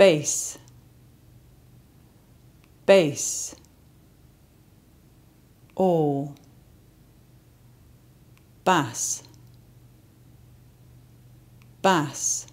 Base. Base. all, bass, bass,